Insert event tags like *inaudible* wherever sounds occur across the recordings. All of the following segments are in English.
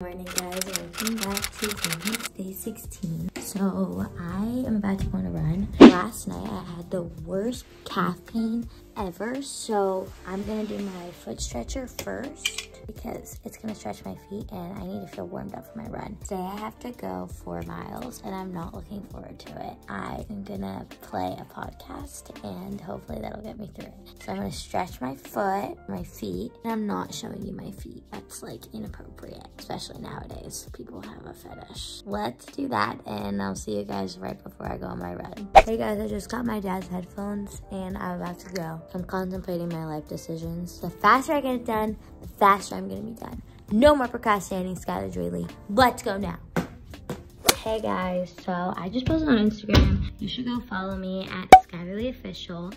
morning guys welcome back to day 16 so i am about to go on a run. Last night i had the worst calf pain ever so i'm gonna do my foot stretcher first because it's gonna stretch my feet and I need to feel warmed up for my run. Today I have to go four miles and I'm not looking forward to it. I am gonna play a podcast and hopefully that'll get me through it. So I'm gonna stretch my foot, my feet, and I'm not showing you my feet. That's like inappropriate, especially nowadays. People have a fetish. Let's do that and I'll see you guys right before I go on my run. Hey guys, I just got my dad's headphones and I'm about to go. I'm contemplating my life decisions. The faster I get it done, the faster I'm gonna be done. No more procrastinating, Skylar Draley. Let's go now. Hey guys, so I just posted on Instagram. You should go follow me at Skylar Lee Official.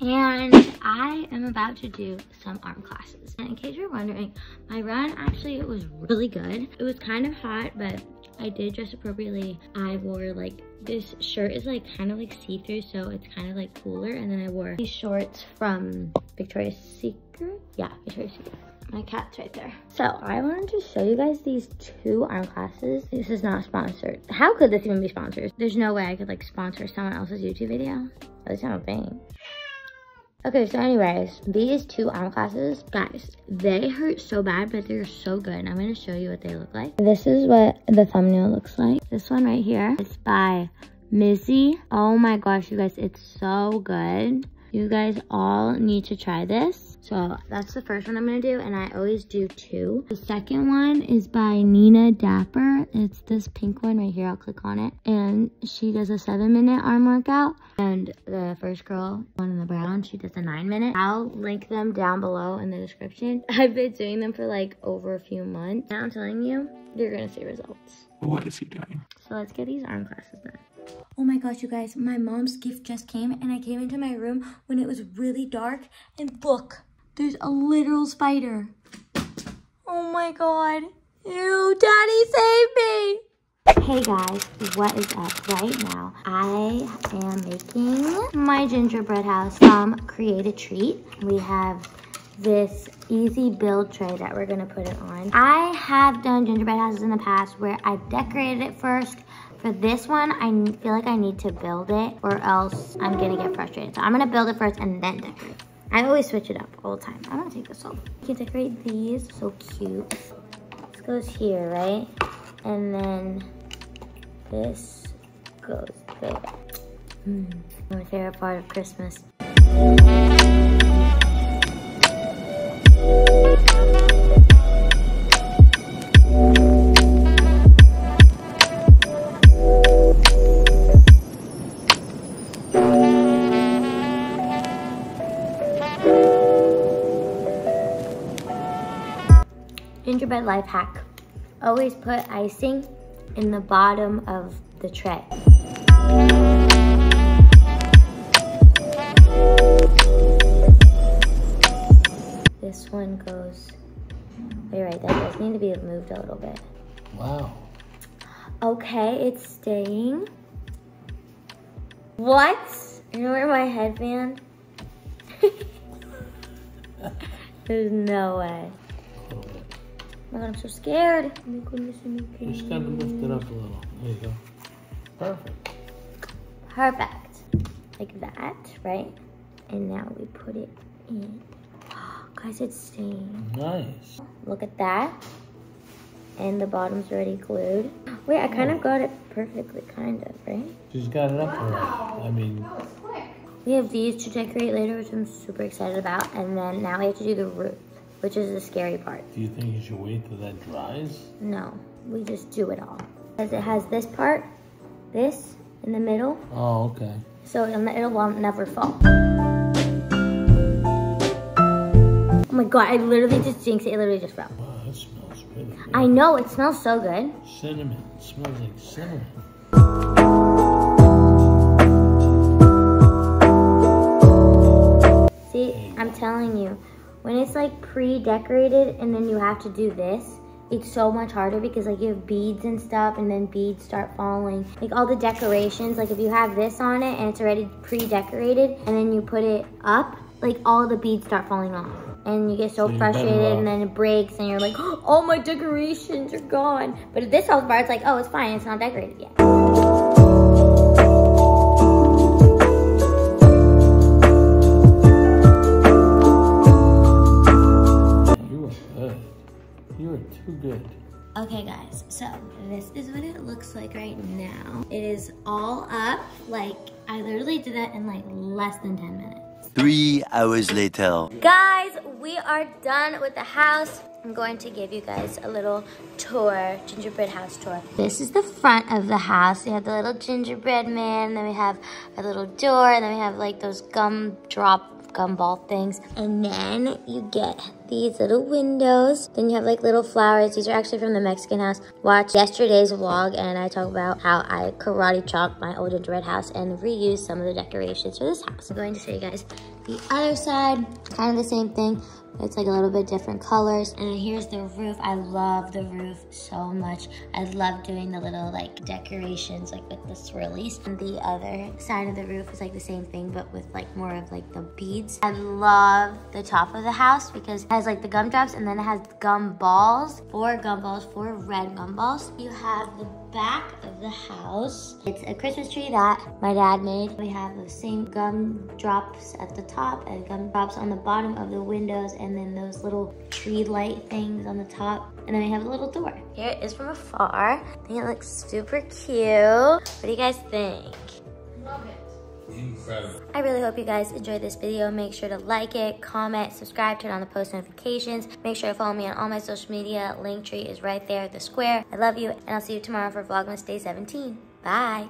And I am about to do some arm classes. And in case you're wondering, my run actually it was really good. It was kind of hot, but I did dress appropriately. I wore like this shirt is like kind of like see-through, so it's kind of like cooler. And then I wore these shorts from Victoria's Secret. Yeah, Victoria's Secret. My cat's right there. So I wanted to show you guys these two arm classes. This is not sponsored. How could this even be sponsored? There's no way I could like sponsor someone else's YouTube video. At least I don't. Okay, so anyways, these two arm classes, guys, they hurt so bad, but they're so good. And I'm gonna show you what they look like. This is what the thumbnail looks like. This one right here is by Missy. Oh my gosh, you guys, it's so good. You guys all need to try this. So that's the first one I'm gonna do, and I always do two. The second one is by Nina Dapper. It's this pink one right here, I'll click on it. And she does a seven minute arm workout. And the first girl, one in the brown, she does a nine minute. I'll link them down below in the description. *laughs* I've been doing them for like over a few months. Now I'm telling you, you're gonna see results. What is he doing? So let's get these arm classes done. Oh my gosh, you guys, my mom's gift just came and I came into my room when it was really dark and look, there's a literal spider. Oh my God. Ew, daddy save me. Hey guys, what is up right now? I am making my gingerbread house from Create a Treat. We have this easy build tray that we're gonna put it on. I have done gingerbread houses in the past where I've decorated it first, for this one, I feel like I need to build it or else I'm gonna get frustrated. So I'm gonna build it first and then decorate. I always switch it up all the time. I'm gonna take this off. You can decorate these, so cute. This goes here, right? And then this goes there. Mm, my favorite part of Christmas. Gingerbread life hack. Always put icing in the bottom of the tray. This one goes, you're right, that does need to be moved a little bit. Wow. Okay, it's staying. What? You know where my headband? *laughs* There's no way. Oh my god, I'm so scared. Oh my goodness, You just gotta lift it up a little. There you go. Perfect. Perfect. Like that, right? And now we put it in. *gasps* Guys, it's staying. Nice. Look at that. And the bottom's already glued. *gasps* Wait, I kind of oh. got it perfectly, kind of, right? She's got it up already. I mean, We have these to decorate later, which I'm super excited about. And then now we have to do the roof, which is the scary part. do you think you should wait till that dries? No, we just do it all. Because it has this part, this in the middle, Oh, okay. so it'll, it'll never fall. Oh my god, I literally just jinxed it. It literally just fell. Wow, that smells really good. I know, it smells so good. Cinnamon. It smells like cinnamon. See, I'm telling you, when it's like pre-decorated and then you have to do this, it's so much harder because like you have beads and stuff and then beads start falling. Like all the decorations, like if you have this on it and it's already pre-decorated and then you put it up, like all the beads start falling off. and you get so, So frustrated and then it breaks and you're like, *gasps* oh, my decorations are gone. But this health bar, it's like, oh, it's fine. It's not decorated yet. Good. Okay guys, so this is what it looks like right now. It is all up, like I literally did that in like less than 10 minutes. Three hours later. Guys, we are done with the house. I'm going to give you guys a little tour, gingerbread house tour. This is the front of the house. We have the little gingerbread man, then we have a little door, and then we have like those gum drop gumball things. And then you get these little windows. Then you have like little flowers. These are actually from the Mexican house. Watch yesterday's vlog and I talk about how I karate chopped my old gingerbread house and reused some of the decorations for this house. I'm going to show you guys the other side. Kind of the same thing. It's like a little bit different colors. And here's the roof. I love the roof so much. I love doing the little like decorations like with the swirlies. And the other side of the roof is like the same thing but with like more of like the beads. I love the top of the house because it has like the gumdrops and then it has gum balls. Four gum balls, four red gum balls. You have the back of the house. It's a Christmas tree that my dad made. We have the same gum drops at the top and gum drops on the bottom of the windows and then those little tree light things on the top. And then we have a little door. Here it is from afar. I think it looks super cute. What do you guys think? Incredible. I really hope you guys enjoyed this video. Make sure to like it, comment, subscribe, turn on the post notifications. Make sure to follow me on all my social media. Linktree is right there, the square. I love you, and I'll see you tomorrow for Vlogmas Day 17. Bye.